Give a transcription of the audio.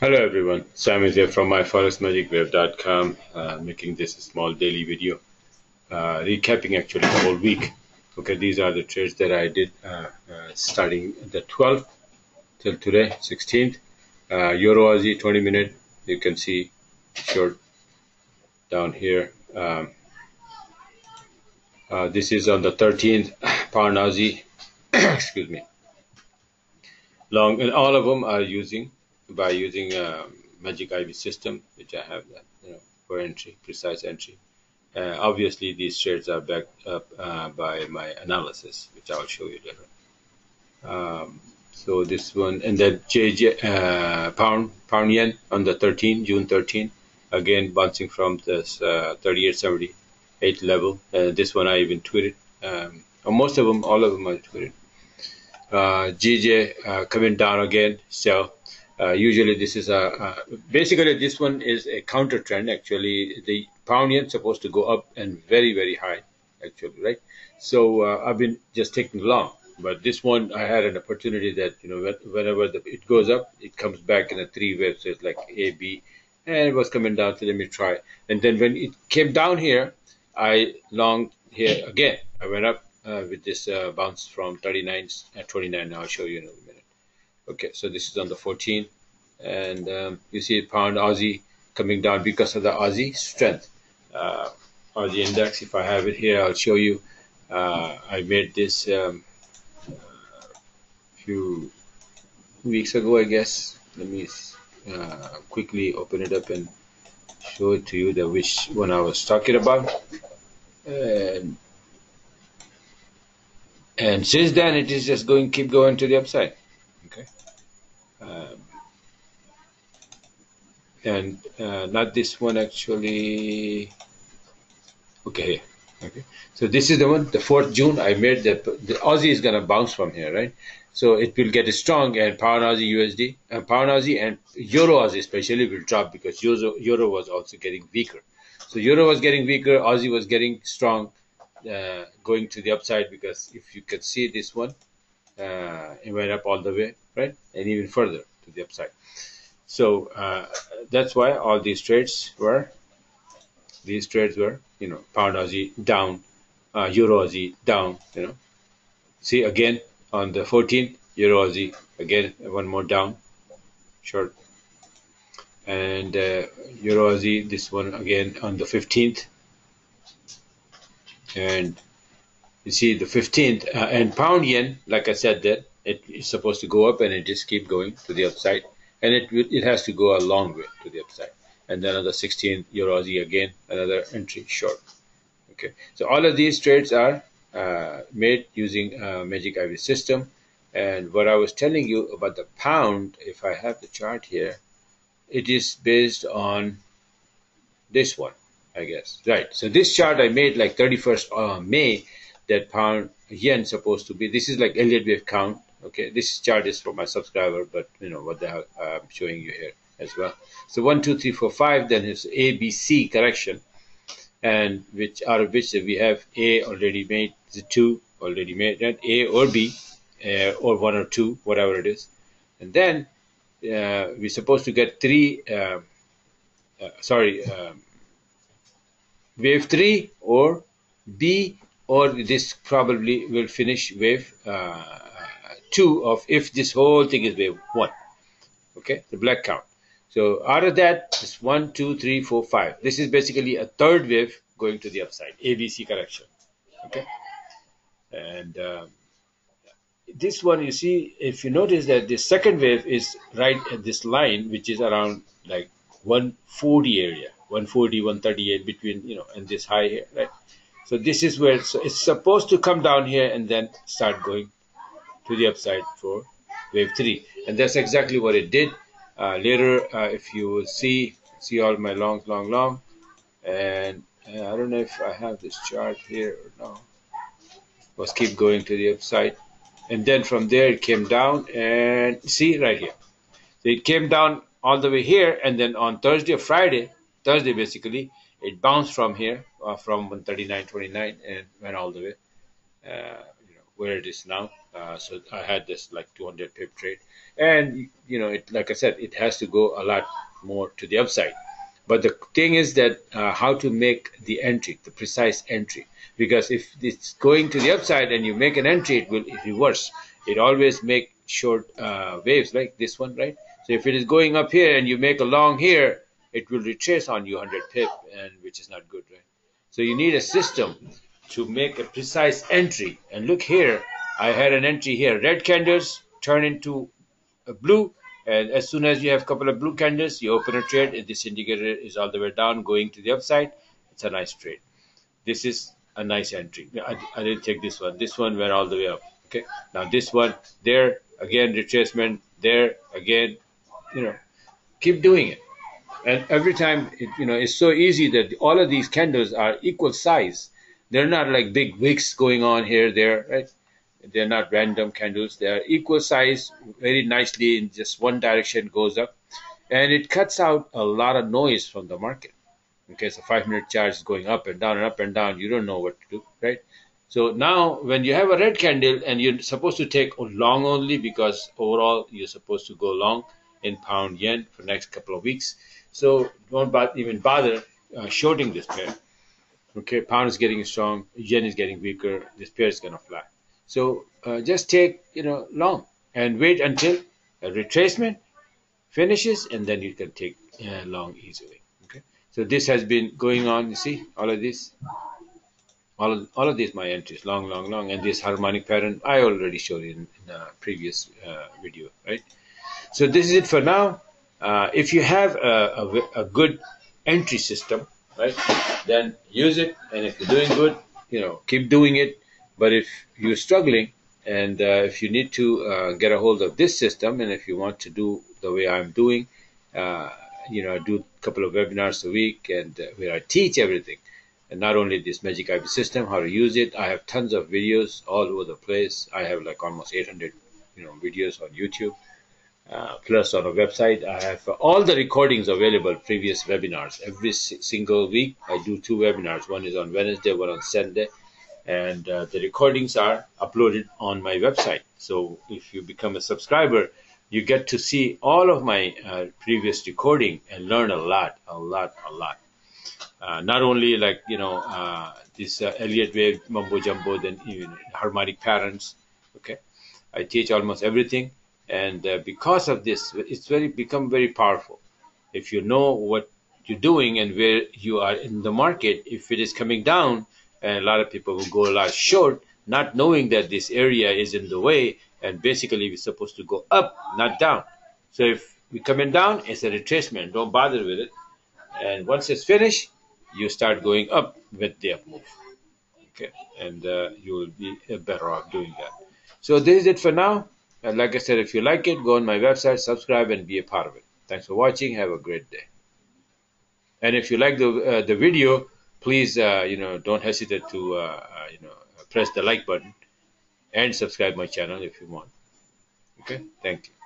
Hello everyone, Sam is here from myforexmagicwave.com uh, making this a small daily video uh, recapping actually the whole week. Okay, these are the trades that I did uh, uh starting the 12th till today, 16th. Uh, Euro Aussie 20 minute, you can see short down here. Um, uh, this is on the 13th, pound Aussie, excuse me. Long, and all of them are using by using a Magic IB system, which I have that, you know, for entry, precise entry. Uh, obviously, these trades are backed up uh, by my analysis, which I'll show you later. Um, so this one, and then GJ uh, pound pound yen on the 13, June 13, again bouncing from this uh, 38.78 level. Uh, this one I even tweeted. Um, most of them, all of them I tweeted. GJ uh, coming down again, so uh, usually this is a, basically this one is a counter trend actually. The pound yen supposed to go up and very very high actually right? So uh, I've been just taking long but this one I had an opportunity that you know whenever the, it goes up it comes back in a three wave so it's like A B and it was coming down so let me try. And then when it came down here I long here again. I went up uh, with this uh, bounce from 39 at 29 now I'll show you in a minute Okay, so this is on the 14th, and um, you see pound Aussie coming down because of the Aussie strength. Uh, Aussie index, if I have it here, I'll show you. Uh, I made this um, a few weeks ago, I guess. Let me uh, quickly open it up and show it to you, the which one I was talking about. And, and since then, it is just going, keep going to the upside. Okay. Um, and uh, not this one actually. Okay. Okay. So this is the one, the 4th June. I made the, the Aussie is to bounce from here, right? So it will get strong and pound Aussie USD, and pound Aussie and Euro Aussie especially will drop because Euro, Euro was also getting weaker. So Euro was getting weaker, Aussie was getting strong, uh, going to the upside because if you could see this one, uh, it went up all the way, right? And even further to the upside. So uh, that's why all these trades were, these trades were, you know, pound Aussie down, uh, Euro Aussie down, you know. See again on the 14th, Euro Aussie again, one more down, short. And uh, Euro Aussie, this one again on the 15th. And you see the 15th uh, and pound yen like i said that it is supposed to go up and it just keep going to the upside. And it it has to go a long way to the upside. And then on the 16th euro again another entry short. Okay. So all of these trades are uh, made using a magic IB system. And what i was telling you about the pound if i have the chart here it is based on this one i guess. Right. So this chart i made like 31st uh, may that pound yen supposed to be. This is like Elliott wave count. Okay, this chart is for my subscriber, but you know what the hell I'm showing you here as well. So one, two, three, four, five. Then is A, B, C correction, and which out of which we have A already made, the two already made, that A or B, uh, or one or two, whatever it is, and then uh, we're supposed to get three. Uh, uh sorry, um, wave three or B or this probably will finish wave uh, 2 of if this whole thing is wave 1 okay the black count. So out of that it's 1 2 3 4 5 this is basically a third wave going to the upside abc correction okay? And um, this one you see if you notice that the second wave is right at this line which is around like 140 area 140 138 between you know and this high here right so this is where it's, it's supposed to come down here and then start going to the upside for wave 3. And that's exactly what it did. Uh, later, uh, if you will see, see all my long, long, long. And uh, I don't know if I have this chart here or no. Let's keep going to the upside. And then from there it came down and see right here. So it came down all the way here and then on Thursday or Friday, Thursday basically, it bounced from here uh, from 139.29 and went all the way uh, you know where it is now uh, so I had this like 200 pip trade and you know, it like I said, it has to go a lot more to the upside. But the thing is that uh, how to make the entry, the precise entry, because if it's going to the upside and you make an entry, it will reverse. It always make short uh, waves like this one, right? So if it is going up here and you make a long here, it will retrace on you 100 pip, and which is not good, right? So you need a system to make a precise entry. And look here, I had an entry here. Red candles turn into blue, and as soon as you have a couple of blue candles, you open a trade. If this indicator is all the way down, going to the upside, it's a nice trade. This is a nice entry. I, I didn't take this one. This one went all the way up. Okay. Now this one, there again retracement, there again. You know, keep doing it. And every time, it, you know, it's so easy that all of these candles are equal size. They're not like big wicks going on here, there, right? They're not random candles. They are equal size, very nicely in just one direction goes up. And it cuts out a lot of noise from the market. Okay, so five minute charge is going up and down and up and down. You don't know what to do, right? So now when you have a red candle and you're supposed to take long only because overall you're supposed to go long in pound yen for next couple of weeks. So don't even bother uh, shorting this pair. Okay, pound is getting strong, yen is getting weaker, this pair is going to fly. So uh, just take, you know, long and wait until a retracement finishes and then you can take uh, long easily. Okay. So this has been going on, you see, all of this. All of, all of these my entries, long, long, long, and this harmonic pattern I already showed in, in a previous uh, video, right? So this is it for now. Uh, if you have a, a, a good entry system, right, then use it. And if you're doing good, you know, keep doing it but if you're struggling and uh, if you need to uh, get a hold of this system and if you want to do the way I'm doing, uh, you know, I do a couple of webinars a week and uh, where I teach everything. And not only this Magic IB system, how to use it, I have tons of videos all over the place. I have like almost 800, you know, videos on YouTube. Uh, plus on a website i have all the recordings available previous webinars every single week i do two webinars one is on wednesday one on sunday and uh, the recordings are uploaded on my website. So if you become a subscriber, you get to see all of my uh, previous recording and learn a lot, a lot, a lot. Uh, not only like you know uh, this uh, Elliott wave mumbo jumbo, then even harmonic patterns. Okay, I teach almost everything, and uh, because of this, it's very become very powerful. If you know what you're doing and where you are in the market, if it is coming down, and a lot of people will go a lot short, not knowing that this area is in the way, and basically we're supposed to go up, not down. So if we're coming down, it's a retracement. Don't bother with it. And once it's finished, you start going up with the up move. Okay, and uh, you will be better off doing that. So this is it for now. And like I said, if you like it, go on my website, subscribe, and be a part of it. Thanks for watching. Have a great day. And if you like the uh, the video, please, uh, you know, don't hesitate to, uh, uh, you know, press the like button and subscribe my channel if you want. Okay, thank you.